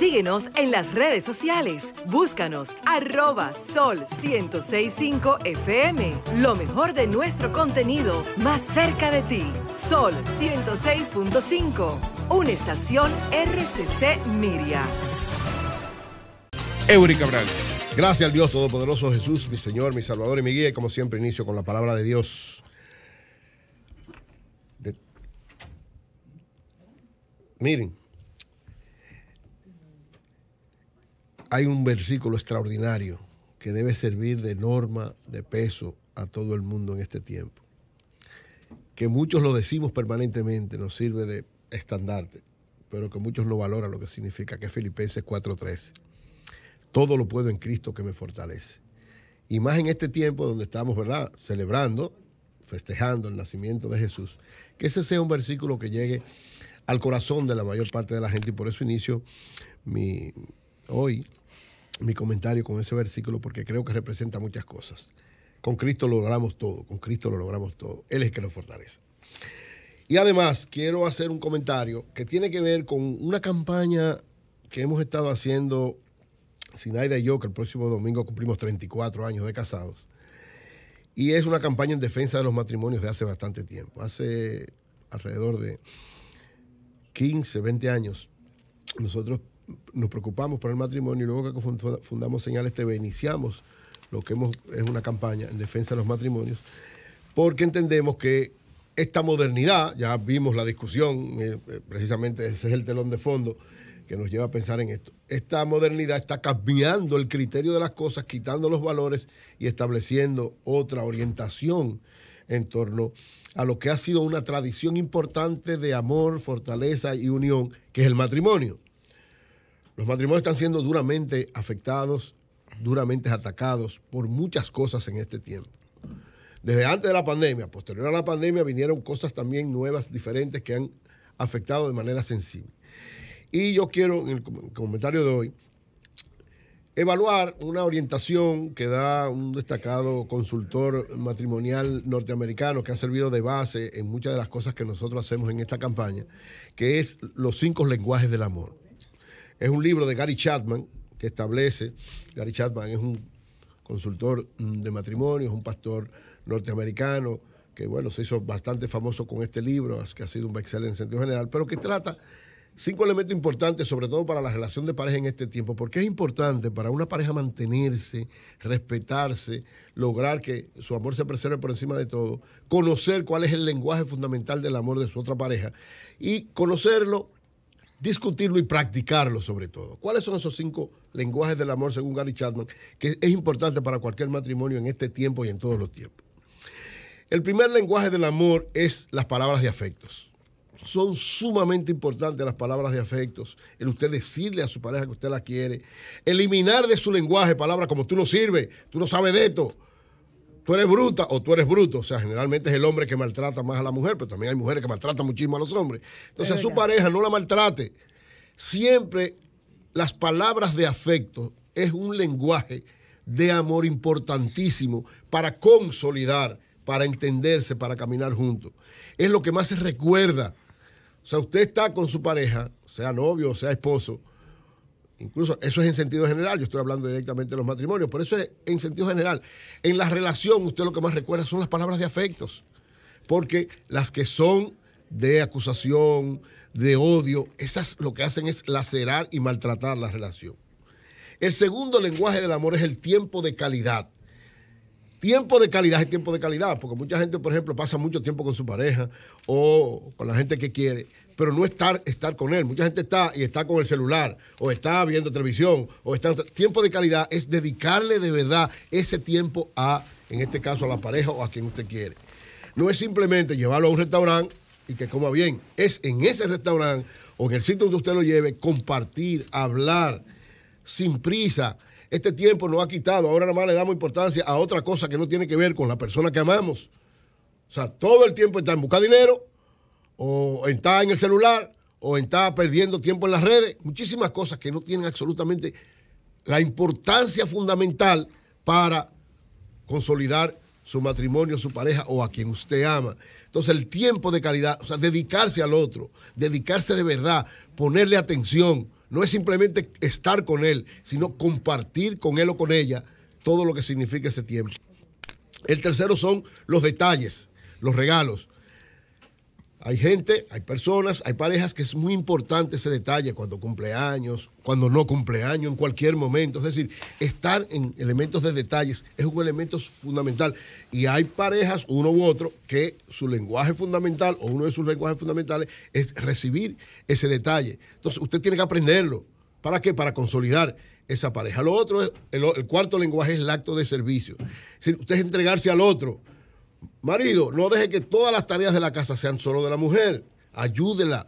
Síguenos en las redes sociales. Búscanos arroba sol 1065 FM. Lo mejor de nuestro contenido más cerca de ti. Sol 106.5. Una estación RCC Miria. Eury Cabral. Gracias al Dios Todopoderoso Jesús, mi Señor, mi Salvador y mi guía. Y como siempre inicio con la palabra de Dios. De- Miren, hay un versículo extraordinario que debe servir de norma, de peso a todo el mundo en este tiempo. Que muchos lo decimos permanentemente, nos sirve de estandarte, pero que muchos no valoran lo que significa, que es Filipenses 4:13. Todo lo puedo en Cristo que me fortalece. Y más en este tiempo donde estamos, ¿verdad?, celebrando, festejando el nacimiento de Jesús, que ese sea un versículo que llegue al corazón de la mayor parte de la gente y por eso inicio mi, hoy mi comentario con ese versículo porque creo que representa muchas cosas. Con Cristo lo logramos todo, con Cristo lo logramos todo. Él es el que nos fortalece. Y además quiero hacer un comentario que tiene que ver con una campaña que hemos estado haciendo Sinaida y yo, que el próximo domingo cumplimos 34 años de casados. Y es una campaña en defensa de los matrimonios de hace bastante tiempo. Hace alrededor de 15, 20 años, nosotros nos preocupamos por el matrimonio y luego que fund- fundamos Señales TV, iniciamos lo que hemos, es una campaña en defensa de los matrimonios, porque entendemos que esta modernidad, ya vimos la discusión, eh, eh, precisamente ese es el telón de fondo que nos lleva a pensar en esto. Esta modernidad está cambiando el criterio de las cosas, quitando los valores y estableciendo otra orientación en torno a lo que ha sido una tradición importante de amor, fortaleza y unión, que es el matrimonio. Los matrimonios están siendo duramente afectados, duramente atacados por muchas cosas en este tiempo. Desde antes de la pandemia, posterior a la pandemia, vinieron cosas también nuevas, diferentes, que han afectado de manera sensible. Y yo quiero, en el com- comentario de hoy, evaluar una orientación que da un destacado consultor matrimonial norteamericano que ha servido de base en muchas de las cosas que nosotros hacemos en esta campaña, que es Los cinco lenguajes del amor. Es un libro de Gary Chapman que establece, Gary Chapman es un consultor mm, de matrimonio, es un pastor norteamericano que bueno, se hizo bastante famoso con este libro, que ha sido un bestseller en sentido general, pero que trata cinco elementos importantes, sobre todo para la relación de pareja en este tiempo, porque es importante para una pareja mantenerse, respetarse, lograr que su amor se preserve por encima de todo, conocer cuál es el lenguaje fundamental del amor de su otra pareja y conocerlo discutirlo y practicarlo sobre todo. ¿Cuáles son esos cinco lenguajes del amor según Gary Chapman que es importante para cualquier matrimonio en este tiempo y en todos los tiempos? El primer lenguaje del amor es las palabras de afectos. Son sumamente importantes las palabras de afectos. El usted decirle a su pareja que usted la quiere. Eliminar de su lenguaje palabras como tú no sirves, tú no sabes de esto, tú eres bruta o tú eres bruto. O sea, generalmente es el hombre que maltrata más a la mujer, pero también hay mujeres que maltratan muchísimo a los hombres. Entonces, Es a su pareja no la maltrate. Siempre las palabras de afecto es un lenguaje de amor importantísimo para consolidar, para entenderse, para caminar juntos. Es lo que más se recuerda. O sea, usted está con su pareja, sea novio o sea esposo, Incluso eso es en sentido general, yo estoy hablando directamente de los matrimonios, por eso es en sentido general. En la relación, usted lo que más recuerda son las palabras de afectos, porque las que son de acusación, de odio, esas lo que hacen es lacerar y maltratar la relación. El segundo lenguaje del amor es el tiempo de calidad. Tiempo de calidad es tiempo de calidad, porque mucha gente, por ejemplo, pasa mucho tiempo con su pareja o con la gente que quiere, pero no estar, estar con él. Mucha gente está y está con el celular, o está viendo televisión, o está. Tiempo de calidad es dedicarle de verdad ese tiempo a, en este caso, a la pareja o a quien usted quiere. No es simplemente llevarlo a un restaurante y que coma bien, es en ese restaurante o en el sitio donde usted lo lleve, compartir, hablar, sin prisa. Este tiempo nos ha quitado, ahora nada más le damos importancia a otra cosa que no tiene que ver con la persona que amamos. O sea, todo el tiempo está en buscar dinero, o está en el celular, o está perdiendo tiempo en las redes. Muchísimas cosas que no tienen absolutamente la importancia fundamental para consolidar su matrimonio, su pareja o a quien usted ama. Entonces el tiempo de calidad, o sea, dedicarse al otro, dedicarse de verdad, ponerle atención, no es simplemente estar con él, sino compartir con él o con ella todo lo que significa ese tiempo. El tercero son los detalles, los regalos. Hay gente, hay personas, hay parejas que es muy importante ese detalle cuando cumpleaños, cuando no cumpleaños, en cualquier momento. Es decir, estar en elementos de detalles es un elemento fundamental. Y hay parejas, uno u otro, que su lenguaje fundamental o uno de sus lenguajes fundamentales es recibir ese detalle. Entonces, usted tiene que aprenderlo. ¿Para qué? Para consolidar esa pareja. Lo otro, es, el, el cuarto lenguaje es el acto de servicio. Es decir, usted es entregarse al otro Marido, no deje que todas las tareas de la casa sean solo de la mujer. Ayúdela.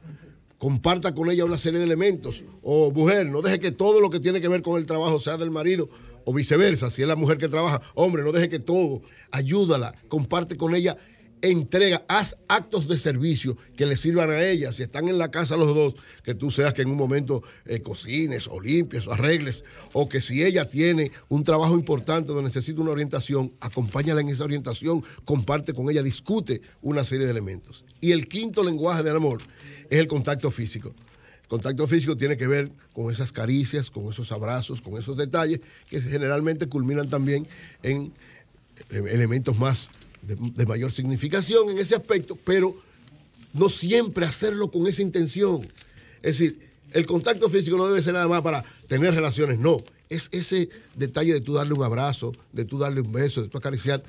Comparta con ella una serie de elementos. O mujer, no deje que todo lo que tiene que ver con el trabajo sea del marido o viceversa. Si es la mujer que trabaja, hombre, no deje que todo. Ayúdala. Comparte con ella entrega, haz actos de servicio que le sirvan a ella. Si están en la casa los dos, que tú seas que en un momento eh, cocines o limpies o arregles, o que si ella tiene un trabajo importante donde necesita una orientación, acompáñala en esa orientación, comparte con ella, discute una serie de elementos. Y el quinto lenguaje del amor es el contacto físico. El contacto físico tiene que ver con esas caricias, con esos abrazos, con esos detalles que generalmente culminan también en eh, elementos más de, mayor significación en ese aspecto, pero no siempre hacerlo con esa intención. Es decir, el contacto físico no debe ser nada más para tener relaciones, no. Es ese detalle de tú darle un abrazo, de tú darle un beso, de tú acariciar.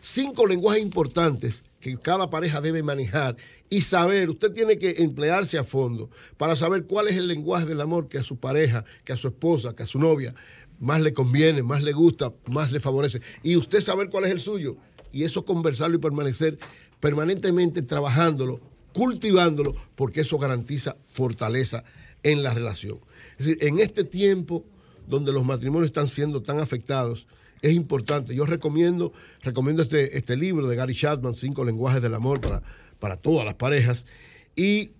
Cinco lenguajes importantes que cada pareja debe manejar y saber, usted tiene que emplearse a fondo para saber cuál es el lenguaje del amor que a su pareja, que a su esposa, que a su novia más le conviene, más le gusta, más le favorece. Y usted saber cuál es el suyo y eso conversarlo y permanecer permanentemente trabajándolo, cultivándolo, porque eso garantiza fortaleza en la relación. Es decir, en este tiempo donde los matrimonios están siendo tan afectados, es importante. Yo recomiendo, recomiendo este, este libro de Gary Chapman, Cinco lenguajes del amor para, para todas las parejas, y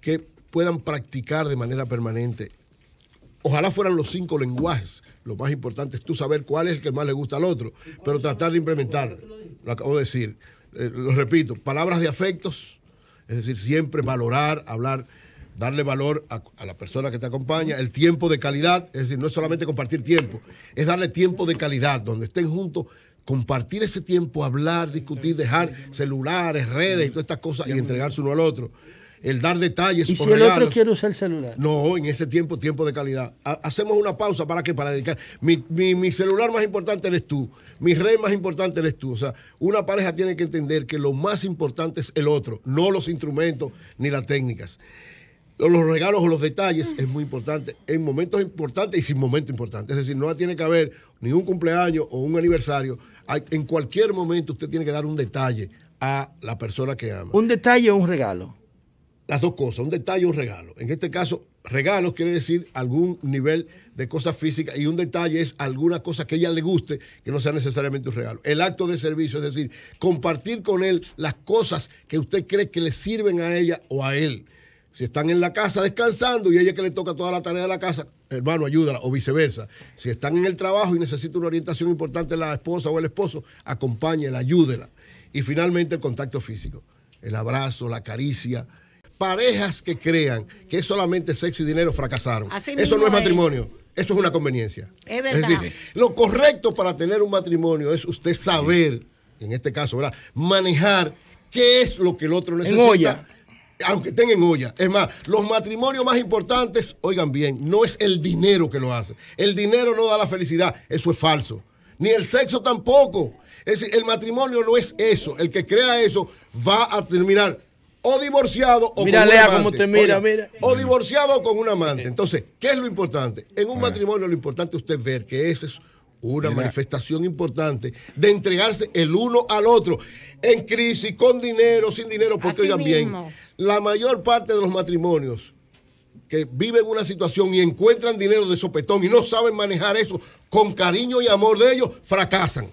que puedan practicar de manera permanente. Ojalá fueran los cinco lenguajes. Lo más importante es tú saber cuál es el que más le gusta al otro, pero tratar de implementarlo. Lo acabo de decir, eh, lo repito, palabras de afectos, es decir, siempre valorar, hablar, darle valor a, a, la persona que te acompaña, el tiempo de calidad, es decir, no es solamente compartir tiempo, es darle tiempo de calidad, donde estén juntos, compartir ese tiempo, hablar, discutir, dejar celulares, redes y todas estas cosas y entregarse uno al otro el dar detalles. ¿Y si el otro quiere usar el celular? No, en ese tiempo, tiempo de calidad. hacemos una pausa para que para dedicar. Mi, mi, celular más importante eres tú, mi red más importante eres tú. O sea, una pareja tiene que entender que lo más importante es el otro, no los instrumentos ni las técnicas. Los regalos o los detalles es muy importante en momentos importantes y sin momentos importantes. Es decir, no tiene que haber ni un cumpleaños o un aniversario. en cualquier momento usted tiene que dar un detalle a la persona que ama. ¿Un detalle o un regalo? Las dos cosas, un detalle y un regalo. En este caso, regalos quiere decir algún nivel de cosas físicas y un detalle es alguna cosa que ella le guste que no sea necesariamente un regalo. El acto de servicio, es decir, compartir con él las cosas que usted cree que le sirven a ella o a él. Si están en la casa descansando y ella que le toca toda la tarea de la casa, hermano, ayúdala, o viceversa. Si están en el trabajo y necesita una orientación importante la esposa o el esposo, acompáñela, ayúdela. Y finalmente el contacto físico, el abrazo, la caricia, parejas que crean que es solamente sexo y dinero fracasaron. eso no es matrimonio. Eso es una conveniencia. Es verdad. Es decir, lo correcto para tener un matrimonio es usted saber, en este caso, ¿verdad? manejar qué es lo que el otro necesita. En olla. Aunque estén en olla. Es más, los matrimonios más importantes, oigan bien, no es el dinero que lo hace. El dinero no da la felicidad. Eso es falso. Ni el sexo tampoco. Es decir, el matrimonio no es eso. El que crea eso va a terminar o divorciado o con un amante. te mira, mira. O divorciado con un amante. Entonces, ¿qué es lo importante? En un matrimonio lo importante es usted ver que esa es una manifestación importante de entregarse el uno al otro en crisis, con dinero, sin dinero, porque oigan bien, la mayor parte de los matrimonios que viven una situación y encuentran dinero de sopetón y no saben manejar eso con cariño y amor de ellos, fracasan,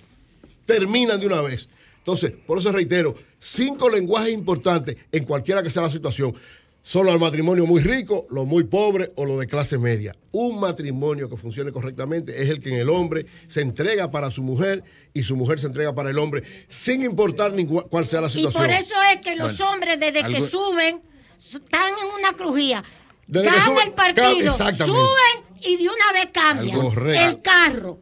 terminan de una vez. Entonces, por eso reitero, cinco lenguajes importantes en cualquiera que sea la situación. Solo el matrimonio muy rico, lo muy pobre o lo de clase media. Un matrimonio que funcione correctamente es el que en el hombre se entrega para su mujer y su mujer se entrega para el hombre, sin importar cuál sea la situación. Y por eso es que los hombres, desde que suben, están en una crujía gana el partido, suben y de una vez cambian el carro,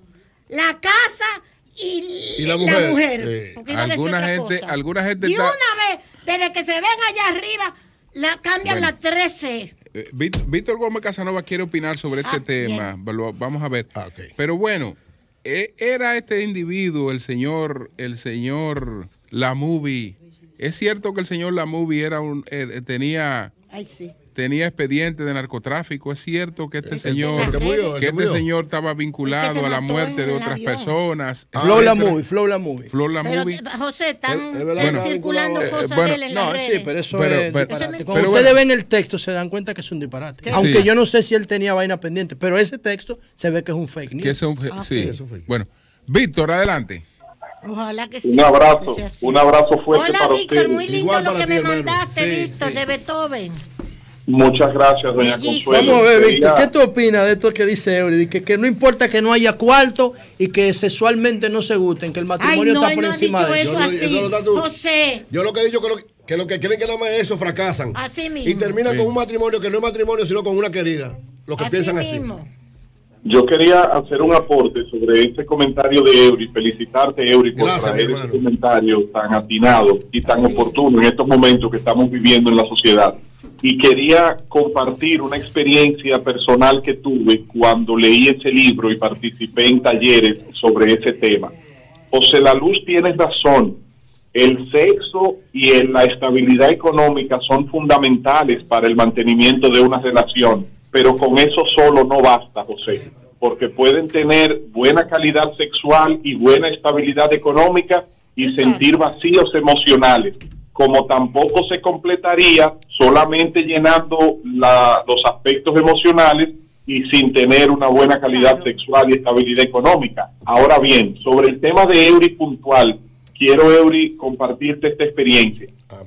la casa y, la mujer. alguna, gente, alguna gente, Y una vez, desde que se ven allá arriba, la cambian la 13. Eh, Víctor Gómez Casanova quiere opinar sobre este ah, tema. Vamos a ver. Ah, Pero bueno, e, era este individuo, el señor, el señor Lamubi. Es cierto que el señor Lamubi era un, eh, tenía Ay, sí tenía expediente de narcotráfico. Es cierto que este señor, que, este señor estaba vinculado a la muerte de otras personas. Ah, Flow la movie, Flow la movie. Flow la movie. José, están circulando eh, cosas de él en no, Sí, pero eso es disparate. Cuando ustedes ven el texto se dan cuenta que es un disparate. Aunque yo no sé si él tenía vaina pendiente, pero ese texto se ve que es un fake news. Que es un, ah, sí. es un fake. Bueno, Víctor, adelante. Ojalá que sí. Un abrazo, un abrazo fuerte Hola, para Víctor, muy lindo lo que me mandaste, Víctor, de Beethoven. Muchas gracias, doña Consuelo. Vamos a ver, Víctor, ¿qué tú opinas de esto que dice Eury? Que, que no importa que no haya cuarto y que sexualmente no se gusten, que el matrimonio está por encima de eso. José. Yo lo que he dicho que lo que, lo que creen que nada más eso fracasan. Así mismo. Y terminan con un matrimonio que no es matrimonio, sino con una querida. Lo que piensan mismo. así. Yo quería hacer un aporte sobre este comentario de Eury, felicitarte Eury por traer este comentario tan atinado y tan oportuno en estos momentos que estamos viviendo en la sociedad y quería compartir una experiencia personal que tuve cuando leí ese libro y participé en talleres sobre ese tema. José La Luz tiene razón, el sexo y la estabilidad económica son fundamentales para el mantenimiento de una relación, pero con eso solo no basta, José, porque pueden tener buena calidad sexual y buena estabilidad económica y sentir vacíos emocionales como tampoco se completaría solamente llenando los aspectos emocionales y sin tener una buena calidad sexual y estabilidad económica. Ahora bien, sobre el tema de Eury puntual, quiero Eury compartirte esta experiencia. Ah,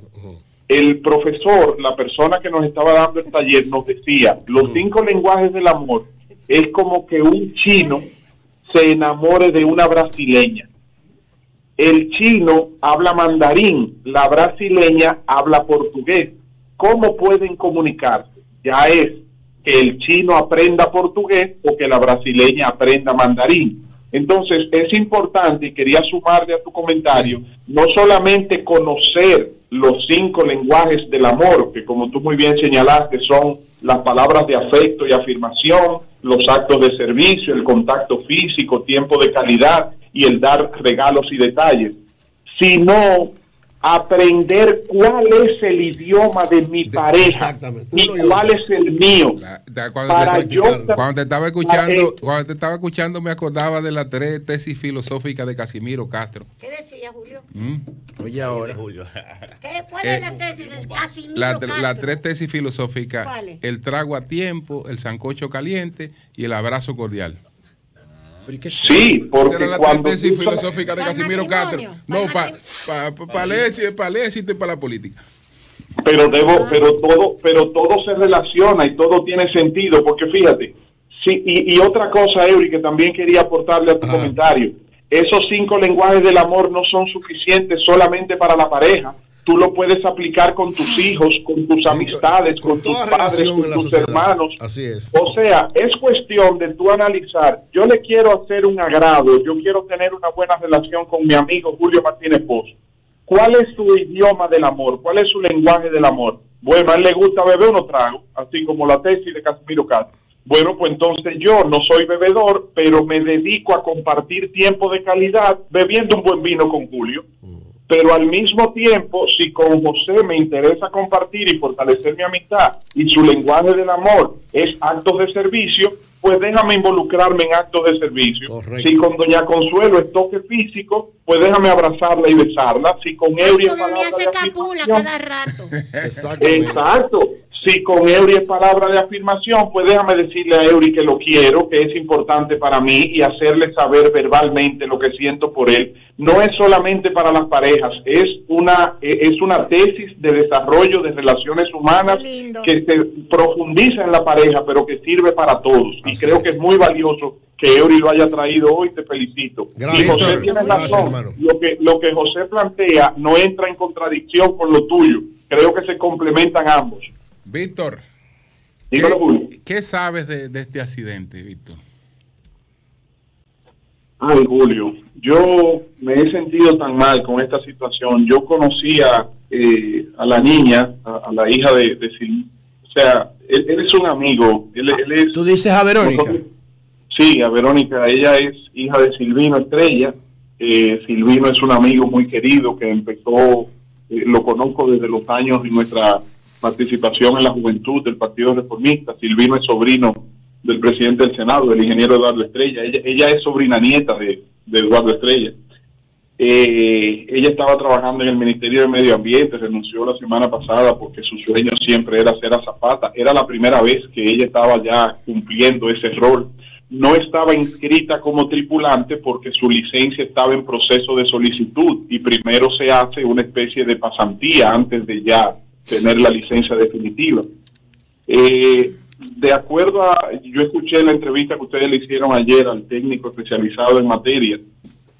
el profesor, la persona que nos estaba dando el taller, nos decía, los cinco lenguajes del amor es como que un chino se enamore de una brasileña el chino habla mandarín, la brasileña habla portugués. ¿Cómo pueden comunicarse? Ya es que el chino aprenda portugués o que la brasileña aprenda mandarín. Entonces es importante, y quería sumarle a tu comentario, no solamente conocer los cinco lenguajes del amor, que como tú muy bien señalaste son las palabras de afecto y afirmación, los actos de servicio, el contacto físico, tiempo de calidad, y el dar regalos y detalles, sino aprender cuál es el idioma de mi pareja y cuál es el mío. cuando, para te, yo, cuando, te, estaba escuchando, cuando te estaba escuchando me acordaba de las tres tesis filosóficas de Casimiro Castro. ¿Qué decía Julio? ¿Mm? Oye ahora. ¿Qué, ¿Cuál es la eh, tesis de Casimiro Castro? Las tres tesis filosóficas, el trago a tiempo, el sancocho caliente y el abrazo cordial. Sí, porque la cuando tesis filosófica de Casimiro Castro. No, para pa, pa, para para la política. Pero debo, pero todo, pero todo se relaciona y todo tiene sentido, porque fíjate, sí, y, otra cosa, Eury, que también quería aportarle a tu comentario, esos cinco lenguajes del amor no son suficientes solamente para la pareja, tú lo puedes aplicar con tus hijos, con tus amistades, con, tus padres, con tus hermanos. Así es. O sea, es cuestión de tú analizar, yo le quiero hacer un agrado, yo quiero tener una buena relación con mi amigo Julio Martínez Pozo. ¿Cuál es su idioma del amor? ¿Cuál es su lenguaje del amor? Bueno, a él le gusta beber unos tragos, así como la tesis de Casimiro Castro. Bueno, pues entonces yo no soy bebedor, pero me dedico a compartir tiempo de calidad bebiendo un buen vino con Julio. Mm pero al mismo tiempo, si con José me interesa compartir y fortalecer mi amistad y su lenguaje del amor es actos de servicio, pues déjame involucrarme en actos de servicio. Si con Doña Consuelo es toque físico, pues déjame abrazarla y besarla. Si con Eury es palabra de afirmación, cada rato. Exacto. Si con Eury es palabra de afirmación, pues déjame decirle a Eury que lo quiero, que es importante para mí y hacerle saber verbalmente lo que siento por él. No es solamente para las parejas, es una, es una tesis de desarrollo de relaciones humanas que se profundiza en la pareja, pero que sirve para todos. y creo que es muy valioso que Eury lo haya traído hoy, te felicito. Gracias, y José tiene razón, lo que, lo que José plantea no entra en contradicción con lo tuyo. Creo que se complementan ambos. Víctor. ¿Qué, sabes de, este accidente, Víctor? Ay, Julio, yo me he sentido tan mal con esta situación. Yo conocía eh, a la niña, a, la hija de, de O sea, él, es un amigo. Él, es, ¿Tú dices a Verónica? sí, a Verónica. Ella es hija de Silvino Estrella. Eh, Silvino es un amigo muy querido que empezó, eh, lo conozco desde los años de nuestra participación en la juventud del Partido Reformista. Silvino es sobrino del presidente del Senado, del ingeniero Eduardo Estrella. Ella, es sobrina nieta de, Eduardo Estrella. Eh, ella estaba trabajando en el Ministerio de Medio Ambiente, renunció la semana pasada porque su sueño siempre era ser azafata. Era la primera vez que ella estaba ya cumpliendo ese rol. No estaba inscrita como tripulante porque su licencia estaba en proceso de solicitud y primero se hace una especie de pasantía antes de ya tener la licencia definitiva. Eh, de acuerdo a, yo escuché la entrevista que ustedes le hicieron ayer al técnico especializado en materia,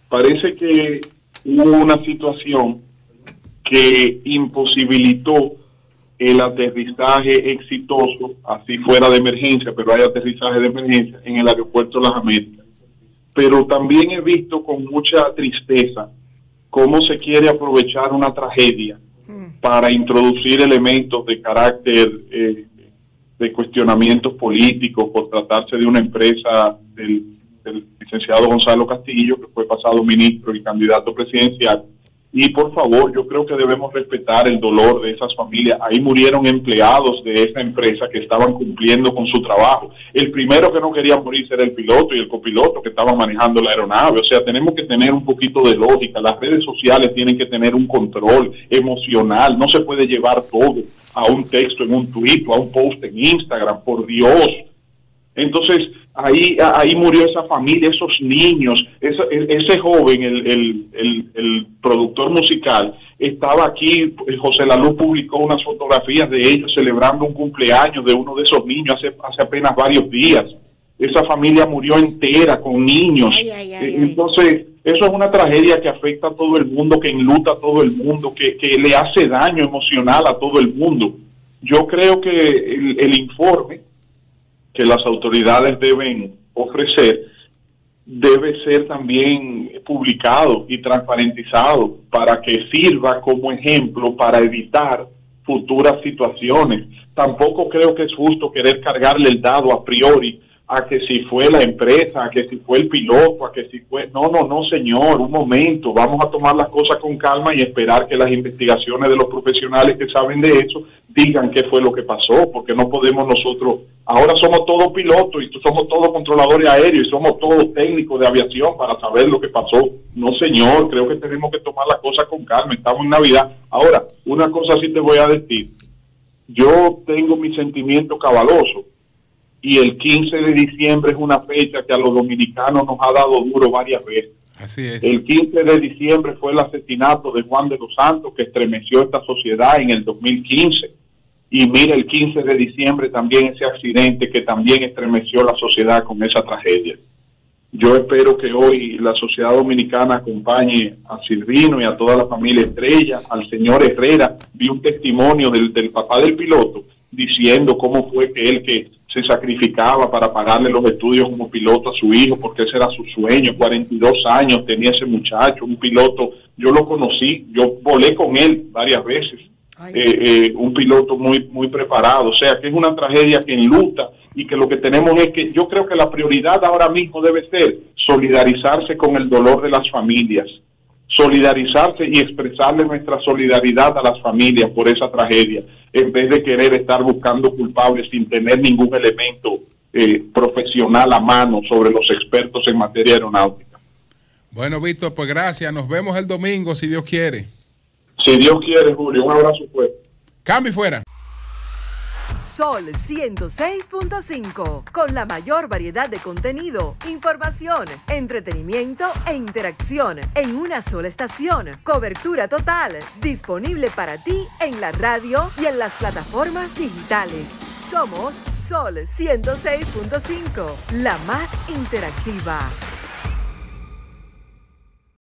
parece que hubo una situación que imposibilitó el aterrizaje exitoso, así fuera de emergencia, pero hay aterrizaje de emergencia en el aeropuerto de las Américas. Pero también he visto con mucha tristeza cómo se quiere aprovechar una tragedia para introducir elementos de carácter eh, de cuestionamientos políticos por tratarse de una empresa del, del, licenciado Gonzalo Castillo, que fue pasado ministro y candidato presidencial. Y por favor, yo creo que debemos respetar el dolor de esas familias. Ahí murieron empleados de esa empresa que estaban cumpliendo con su trabajo. El primero que no quería morir era el piloto y el copiloto que estaban manejando la aeronave. O sea, tenemos que tener un poquito de lógica. Las redes sociales tienen que tener un control emocional. No se puede llevar todo a un texto en un o a un post en Instagram, por Dios. Entonces, ahí, ahí murió esa familia, esos niños, ese, ese joven, el, el, el, productor musical, estaba aquí, José Laluz publicó unas fotografías de ellos celebrando un cumpleaños de uno de esos niños hace, hace apenas varios días. Esa familia murió entera con niños. Eh, entonces, eso es una tragedia que afecta a todo el mundo, que enluta a todo el mundo, que, que le hace daño emocional a todo el mundo. Yo creo que el, informe que las autoridades deben ofrecer debe ser también publicado y transparentizado para que sirva como ejemplo para evitar futuras situaciones. Tampoco creo que es justo querer cargarle el dado a priori a que si fue la empresa, a que si fue el piloto, a que si fue... No, no, no, señor, un momento, vamos a tomar las cosas con calma y esperar que las investigaciones de los profesionales que saben de eso digan qué fue lo que pasó, porque no podemos nosotros... Ahora somos todos pilotos y somos todos controladores aéreos y somos todos técnicos de aviación para saber lo que pasó. No, señor, creo que tenemos que tomar las cosas con calma, estamos en Navidad. Ahora, una cosa sí te voy a decir, yo tengo mi sentimiento cabaloso y el 15 de diciembre es una fecha que a los dominicanos nos ha dado duro varias veces. Así es. El 15 de diciembre fue el asesinato de Juan de los Santos que estremeció esta sociedad en el 2015. Y mira el 15 de diciembre también ese accidente que también estremeció la sociedad con esa tragedia. Yo espero que hoy la sociedad dominicana acompañe a Silvino y a toda la familia Estrella, al señor Herrera. Vi un testimonio del, del papá del piloto diciendo cómo fue que él que se sacrificaba para pagarle los estudios como piloto a su hijo, porque ese era su sueño, 42 años tenía ese muchacho, un piloto, yo lo conocí, yo volé con él varias veces, eh, eh, un piloto muy, muy preparado, o sea que es una tragedia que enluta y que lo que tenemos es que yo creo que la prioridad ahora mismo debe ser solidarizarse con el dolor de las familias, solidarizarse y expresarle nuestra solidaridad a las familias por esa tragedia, en vez de querer estar buscando culpables sin tener ningún elemento eh, profesional a mano sobre los expertos en materia aeronáutica. Bueno, Víctor, pues gracias. Nos vemos el domingo, si Dios quiere. Si Dios quiere, Julio. Un abrazo fuerte. Cambio fuera. Sol 106.5, con la mayor variedad de contenido, información, entretenimiento e interacción en una sola estación. Cobertura total, disponible para ti en la radio y en las plataformas digitales. Somos Sol 106.5, la más interactiva.